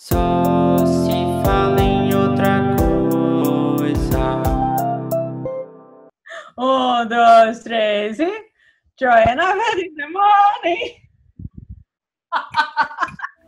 Só se fala em outra coisa. Um, dois, três e. Joanna in the morning.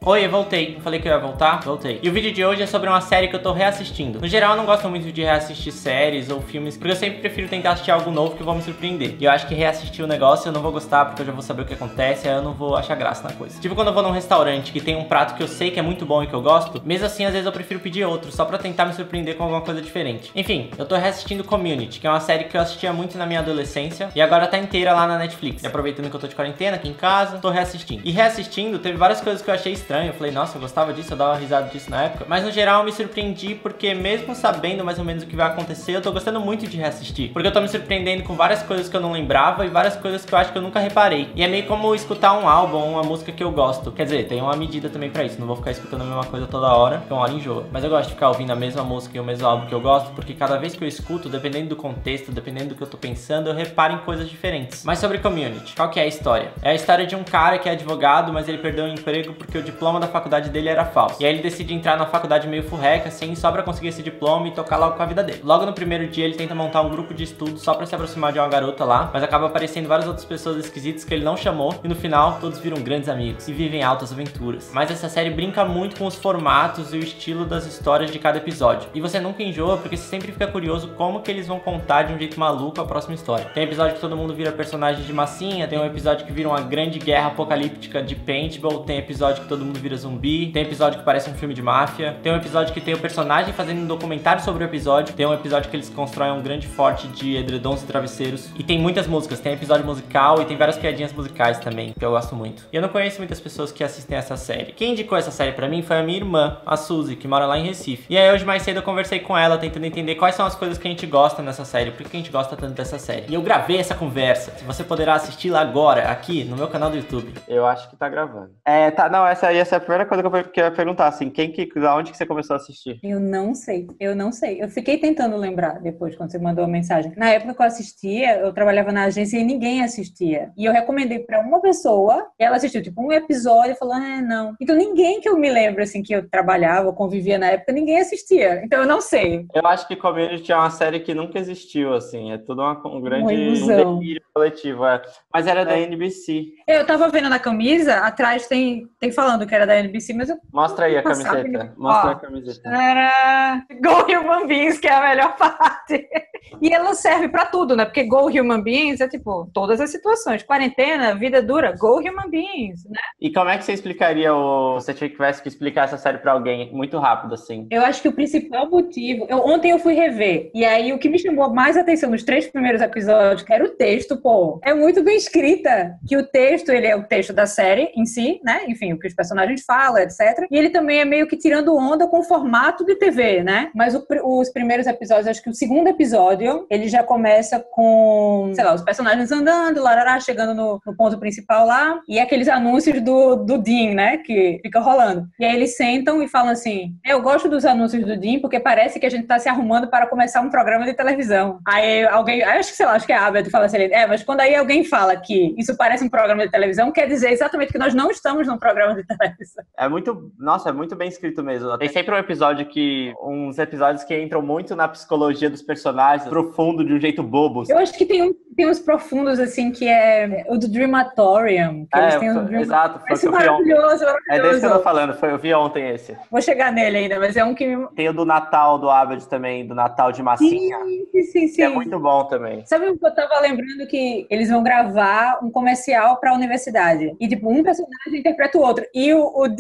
Oi, eu voltei. Falei que eu ia voltar? Voltei. E o vídeo de hoje é sobre uma série que eu tô reassistindo. No geral, eu não gosto muito de reassistir séries ou filmes, porque eu sempre prefiro tentar assistir algo novo que vou me surpreender. E eu acho que reassistir o negócio eu não vou gostar, porque eu já vou saber o que acontece, aí eu não vou achar graça na coisa. Tipo quando eu vou num restaurante que tem um prato que eu sei que é muito bom e que eu gosto, mesmo assim, às vezes eu prefiro pedir outro, só pra tentar me surpreender com alguma coisa diferente. Enfim, eu tô reassistindo Community, que é uma série que eu assistia muito na minha adolescência, e agora tá inteira lá na Netflix. E aproveitando que eu tô de quarentena aqui em casa, tô reassistindo. E reassistindo, teve várias coisas que eu achei estranho. Eu falei, nossa, eu gostava disso, eu dava risada disso na época. Mas no geral eu me surpreendi porque mesmo sabendo mais ou menos o que vai acontecer, eu tô gostando muito de reassistir. Porque eu tô me surpreendendo com várias coisas que eu não lembrava e várias coisas que eu acho que eu nunca reparei. E é meio como escutar um álbum, uma música que eu gosto. Quer dizer, tem uma medida também pra isso. Não vou ficar escutando a mesma coisa toda hora, porque uma hora enjoa. Mas eu gosto de ficar ouvindo a mesma música e o mesmo álbum que eu gosto, porque cada vez que eu escuto, dependendo do contexto, dependendo do que eu tô pensando, eu reparo em coisas diferentes. Mas sobre community, qual que é a história? É a história de um cara que é advogado, mas ele perdeu o emprego porque o diploma da faculdade dele era falso. E aí ele decide entrar na faculdade meio furreca, assim, só pra conseguir esse diploma e tocar logo com a vida dele. Logo no primeiro dia ele tenta montar um grupo de estudo só pra se aproximar de uma garota lá, mas acaba aparecendo várias outras pessoas esquisitas que ele não chamou e no final todos viram grandes amigos e vivem altas aventuras. Mas essa série brinca muito com os formatos e o estilo das histórias de cada episódio. E você nunca enjoa porque você sempre fica curioso como que eles vão contar de um jeito maluco a próxima história. Tem episódio que todo mundo vira personagem de massinha, tem um episódio que vira uma grande guerra apocalíptica de paintball, tem episódio que todo mundo vira zumbi, tem episódio que parece um filme de máfia. Tem um episódio que tem o personagem fazendo um documentário sobre o episódio. Tem um episódio que eles constroem um grande forte de edredons e travesseiros. E tem muitas músicas. Tem episódio musical e tem várias piadinhas musicais também, que eu gosto muito. E eu não conheço muitas pessoas que assistem essa série. Quem indicou essa série pra mim foi a minha irmã, a Suzy, que mora lá em Recife. E aí hoje mais cedo eu conversei com ela, tentando entender quais são as coisas que a gente gosta nessa série, por que a gente gosta tanto dessa série. E eu gravei essa conversa. Você poderá assisti-la agora, aqui, no meu canal do YouTube. Eu acho que tá gravando. É, tá, não, essa aí essa é a primeira coisa que eu, ia perguntar, assim, quem que, da onde que você começou a assistir? Eu não sei, eu não sei. Eu fiquei tentando lembrar depois, quando você mandou a mensagem. Na época que eu assistia, eu trabalhava na agência e ninguém assistia. E eu recomendei pra uma pessoa, e ela assistiu, tipo, um episódio e falou, ah, não. Então ninguém que eu me lembro, assim, que eu trabalhava convivia na época, ninguém assistia. Então eu não sei. Eu acho que Community é uma série que nunca existiu, assim, é tudo uma, um grande Uma um ilusão. delírio coletivo, é. Mas era da NBC. Eu tava vendo na camisa, atrás tem, tem falando que era da NBC, mas eu Mostra aí a camiseta. Mostra Ó. a camiseta. Era Go Human Beings, que é a melhor parte. E ela serve pra tudo, né? Porque Go Human Beings é tipo todas as situações. Quarentena, vida dura, Go Human Beings, né? E como é que você explicaria o. Se você tivesse que explicar essa série pra alguém muito rápido, assim? Eu acho que o principal motivo. Eu, ontem eu fui rever. E aí o que me chamou mais atenção nos três primeiros episódios, que era o texto, pô. É muito bem escrita. Que o texto, ele é o texto da série em si, né? Enfim, o que os personagens falam, etc. E ele também é meio que tirando onda com o formato de TV, né? Mas o os primeiros episódios, acho que o segundo episódio, ele já começa com, sei lá, os personagens andando, larará, chegando no, no ponto principal lá. E aqueles anúncios do, do Dean, né? Que fica rolando. E aí eles sentam e falam assim: Eu gosto dos anúncios do Dean porque parece que a gente tá se arrumando para começar um programa de televisão. Aí alguém, acho que sei lá, acho que é Abed fala assim: É, mas quando aí alguém fala que isso parece um programa de televisão, quer dizer exatamente que nós não estamos num programa de televisão. É muito. Nossa, é muito bem escrito mesmo. Tem sempre um episódio que. Uns episódios que entram muito na psicologia dos personagens, profundo, de um jeito bobo. Eu acho que tem, um, tem uns profundos, assim, que é o do Dreamatorium. É, um Dream... exato, foi o Parece que eu vi ontem. maravilhoso, É desse que eu maravilhoso. tô falando, foi, eu vi ontem esse. Vou chegar nele ainda, mas é um que me. Tem o do Natal do Abed também, do Natal de massinha. Sim, sim, sim. Que é muito bom também. Sabe o que eu tava lembrando que eles vão gravar um comercial pra universidade. E, tipo, um personagem interpreta o outro. E o. o...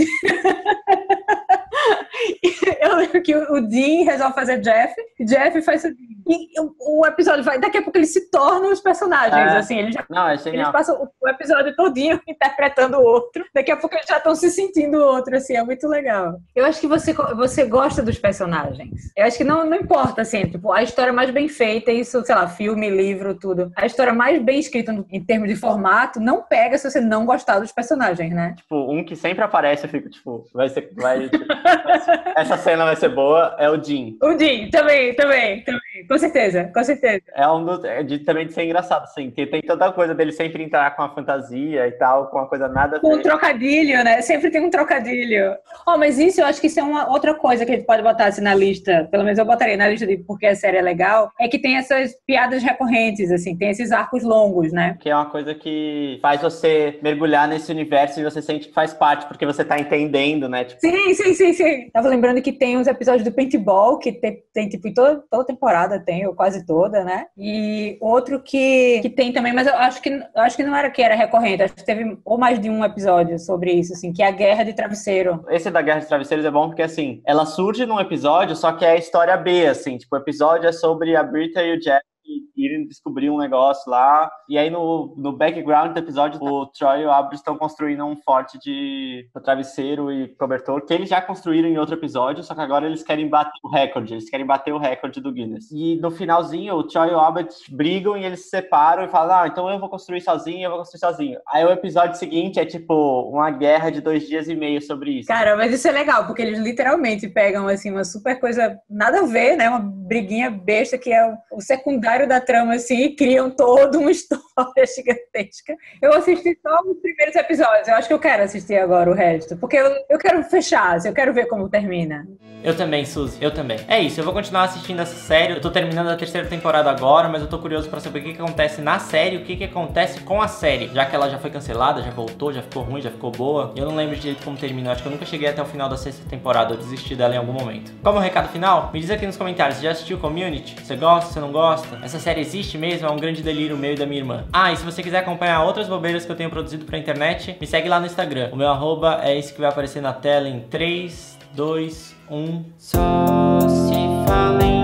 Eu lembro que o Dean resolve fazer Jeff, Jeff faz o Dean. E o, episódio vai. Daqui a pouco eles se tornam os personagens, É. assim. Eles, já, Não, é eles passam o, episódio todinho interpretando o outro. Daqui a pouco eles já estão se sentindo o outro, assim. É muito legal. Eu acho que você, você gosta dos personagens. Eu acho que não, não importa, assim, tipo, a história mais bem feita, isso, sei lá, filme, livro, tudo. A história mais bem escrita em termos de formato não pega se você não gostar dos personagens, né? Tipo, um que sempre aparece, eu fico, tipo, vai ser. Vai, tipo, essa cena vai ser boa, é o Jim. O Dean, também, também, também. com certeza, com certeza. É um do, é de, também de ser engraçado, assim, que tem toda a coisa dele sempre entrar com a fantasia e tal, com uma coisa nada Com um trocadilho, né? Sempre tem um trocadilho. Oh, mas isso eu acho que isso é uma outra coisa que a gente pode botar assim na lista, pelo menos eu botaria na lista de porque a série é legal, é que tem essas piadas recorrentes, assim, tem esses arcos longos, né? Que é uma coisa que faz você mergulhar nesse universo e você sente que faz parte, porque você tá entendendo, né? Tipo... Sim, sim, sim, sim. Tava lembrando que tem uns episódios do Paintball, que tem, tem tipo, em toda, toda temporada ou quase toda, né? E outro que, que tem também, mas eu acho que, acho que não era que era recorrente, acho que teve ou mais de um episódio sobre isso, assim, que é a Guerra de Travesseiro. Esse da Guerra de Travesseiros é bom porque, assim, ela surge num episódio, só que é a história B, assim, tipo, o episódio é sobre a Brita e o Jack irem descobrir um negócio lá. E aí no, no background do episódio, o Troy e o Abra estão construindo um forte de travesseiro e cobertor que eles já construíram em outro episódio, só que agora eles querem bater o recorde, eles querem bater o recorde do Guinness. E no finalzinho, o Troy e o Albert brigam e eles se separam e falam: Ah, então eu vou construir sozinho, eu vou construir sozinho. Aí o episódio seguinte é tipo uma guerra de dois dias e meio sobre isso. Cara, mas isso é legal, porque eles literalmente pegam assim uma super coisa nada a ver, né? Uma briguinha besta que é o secundário da trama, assim, e criam toda uma história gigantesca. Eu assisti só os primeiros episódios, eu acho que eu quero assistir agora o resto, porque eu, eu quero fechar, assim, eu quero ver como termina. Eu também, Suzy, eu também. É isso, eu vou continuar assistindo essa série. Eu tô terminando a terceira temporada agora, mas eu tô curioso para saber o que, que acontece na série, o que, que acontece com a série. Já que ela já foi cancelada, já voltou, já ficou ruim, já ficou boa. Eu não lembro direito como terminou, acho que eu nunca cheguei até o final da sexta temporada, eu desisti dela em algum momento. Como recado final, me diz aqui nos comentários, você já assistiu Community? Você gosta, você não gosta? Essa existe mesmo? É um grande delírio meu e da minha irmã. Ah, e se você quiser acompanhar outras bobeiras que eu tenho produzido pra internet, me segue lá no Instagram. O meu arroba é esse que vai aparecer na tela em 3, 2, 1. Só se fala em